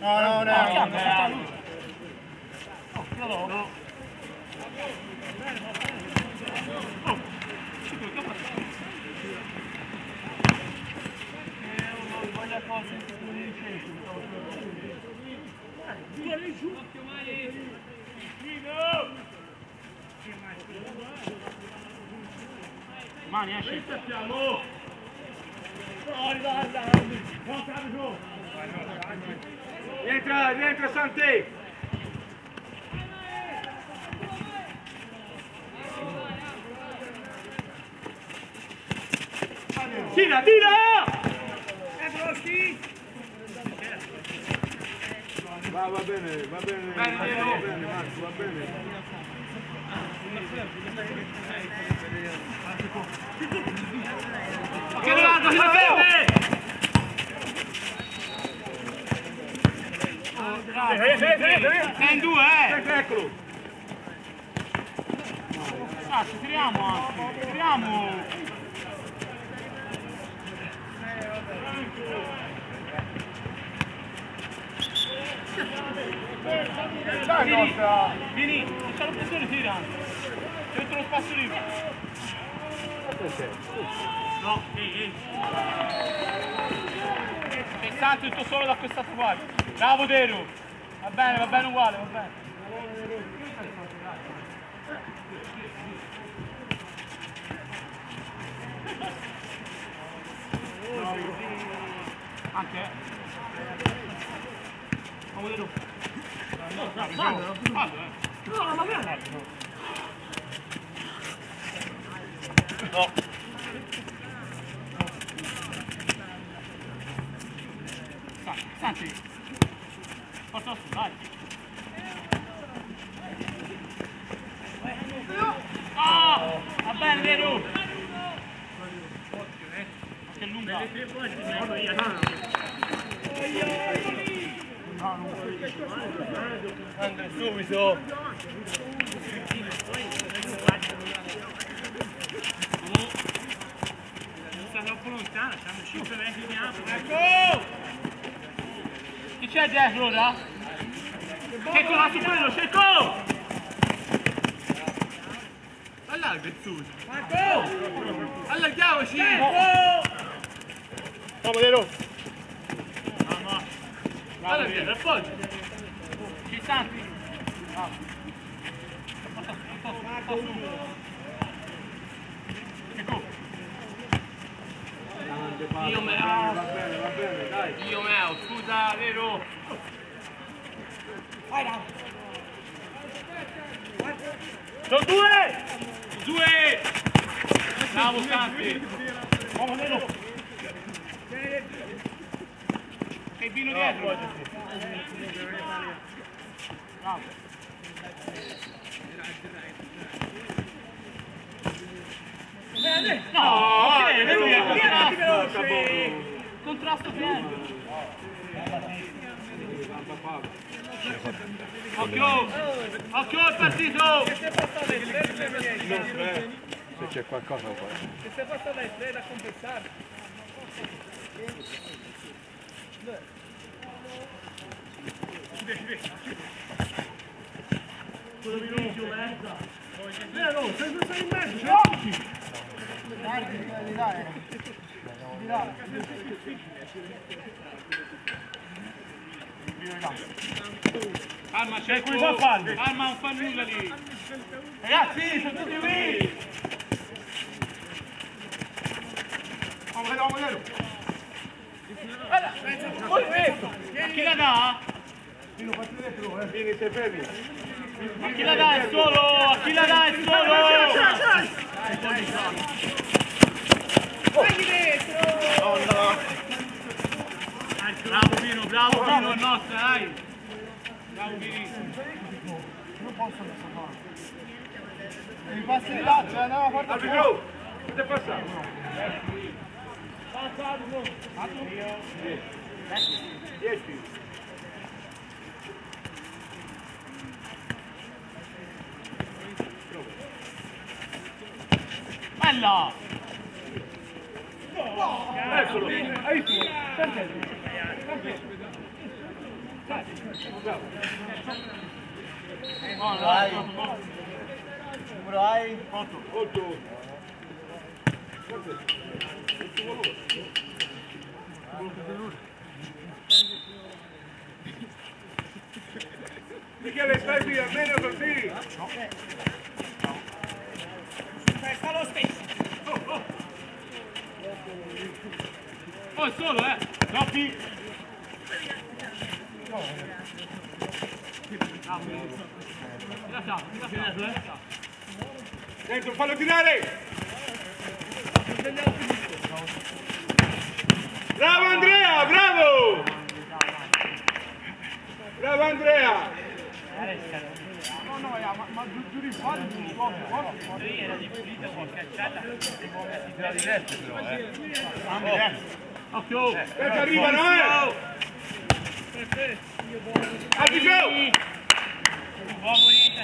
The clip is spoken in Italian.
No, no, no. No. Mani, esci. Rientra, rientra Santi. Tira, tira! Va, va bene, va bene, va bene, Marco, va bene. Che Rolando, che verde! Sei in due, eh! Eccolo! Ah, ci tiriamo anche, tiriamo! Dai, Vieni, vieni, c'è la pressione, tira! Dentro lo spazio libero! No, ehi! Pensate tutto solo da questa parte! Bravo Deru! Va bene, va bene uguale, va bene! Anche? Vamos Deru! Fallo, fallo, eh! No, ma No. Santi, Porta su, dai. Ah, va bene, vero? Che lunga. Andre, subito. Sta troppo lontana, siamo 5 metri di ampio. Ecco! Chi c'è dietro ora? Cecco, va su quello, Cecco! Allarga il suo. Marco! Allarghiamoci! Vamos, Nero! Mamma! Allarghiamo, appoggia! Ci santi! Marco! Cecco! Io me la... Va bene, va bene, dai! Dio mio, scusa, vero? Sono due! Due! Bravo Santi! Vamos, Nero! Che vino dietro! Bravo! No, bene, lui è contrasto! Contrasto pieno! Occhio! Occhio al partito! Se c'è qualcosa qua. Se sei fatto destra è da compensare. Nero, sei sei in mezzo, c'è Calma, c'è qui fa falli. Calma, non fa nulla lì! Ragazzi, sono tutti lì! Vamos, Nero, vamos, Nero! A chi la dà? Vieni, sei fermi! A chi la dà è solo? A chi la dà è solo? Bravo Vino, bravo è nostra, dai! Bravo Vino! Non posso questa qua. Mi passi il là, cioè andiamo a porta Arbitro! Che passato? Dieci. Bella! Eccolo, hai visto? Perché? Dai. Numero hai? Michele, stai via, bene così! Fa lo stesso. Oh, è solo, eh. Troppi. Dentro, fallo tirare! Bravo Andrea, bravo! Bravo Andrea! No, no, ma, ma giù, di fuori, giù di fuori, fuori. Era di pulito, poi cacciata. Tira diretto però, eh. Occhio. Aspetta, arrivano, eh! Arbitro! Uomo niente.